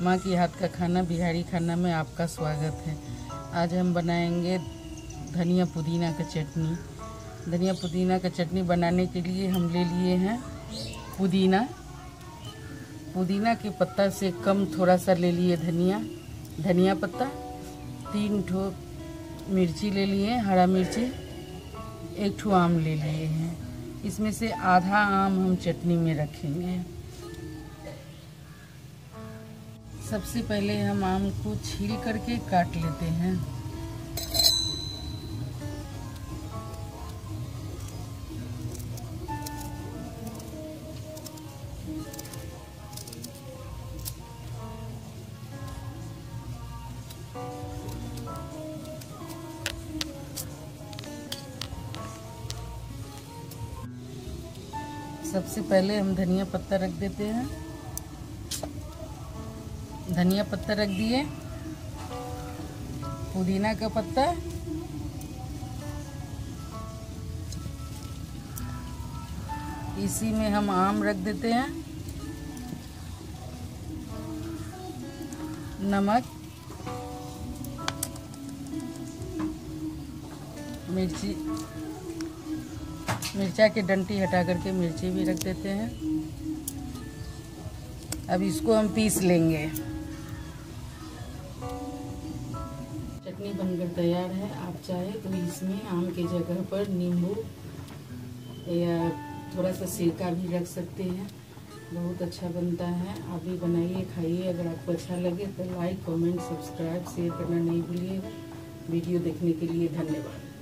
माँ की हाथ का खाना, बिहारी खाना में आपका स्वागत है। आज हम बनाएँगे धनिया पुदीना का चटनी। धनिया पुदीना का चटनी बनाने के लिए हम ले लिए हैं पुदीना। पुदीना के पत्ता से कम थोड़ा सा ले लिए धनिया। धनिया पत्ता, तीन ठो मिर्ची ले लिए हरा मिर्ची, एक ठो आम ले लिए हैं। इसमें से आधा आम हम चटनी में रखेंगे। सबसे पहले हम आम को छील करके काट लेते हैं। सबसे पहले हम धनिया पत्ता रख देते हैं। धनिया पत्ता रख दिए। पुदीना का पत्ता। इसी में हम आम रख देते हैं। नमक। मिर्ची। मिर्चा की डंटी हटा करके मिर्ची भी रख देते हैं। अब इसको हम पीस लेंगे। चटनी बनकर तैयार है। आप चाहे तो इसमें आम की जगह पर नींबू या थोड़ा सा सिरका भी रख सकते हैं। बहुत अच्छा बनता है। आप भी बनाइए, खाइए। अगर आपको अच्छा लगे तो लाइक कमेंट सब्सक्राइब शेयर करना नहीं भूलिए। वीडियो देखने के लिए धन्यवाद।